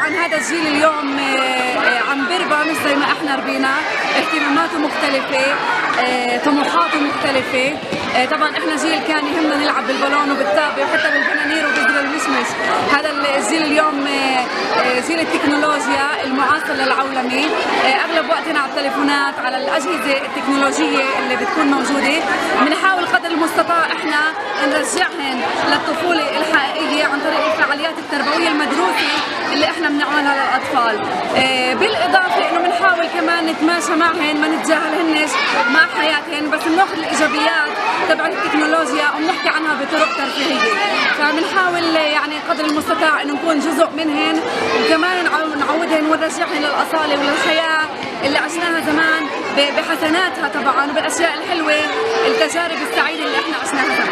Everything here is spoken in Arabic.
طبعا هذا الجيل اليوم عم بيربى مش زي ما إحنا ربينا. اهتماماته مختلفة آه، طموحاته مختلفة. آه، طبعا إحنا جيل كان يهمنا نلعب بالبالون وبالطابة وحتى بالبنانير وبزر المشمش هذا الجيل اليوم آه، جيل التكنولوجيا المعاصر للعولمة. آه، أغلب وقتنا على التليفونات على الأجهزة التكنولوجية اللي بتكون موجودة. بنحاول قدر المستطاع إحنا الحقيقية عن طريق الفعاليات التربوية المدروسة اللي إحنا بنعملها للأطفال. آه، بالإضافة إنه بنحاول كمان نتماشى معهن ما نتجاهلهنش مع حياتهن بس بناخذ الإيجابيات تبع التكنولوجيا وبنحكي عنها بطرق ترفيهية. فبنحاول يعني قدر المستطاع إنه نكون جزء منهن وكمان نعو- نعودهن ونرجعهن للأصالة وللحياة اللي عشناها زمان بحسناتها طبعا وبالأشياء الحلوة التجارب السعيدة اللي إحنا عشناها زمان.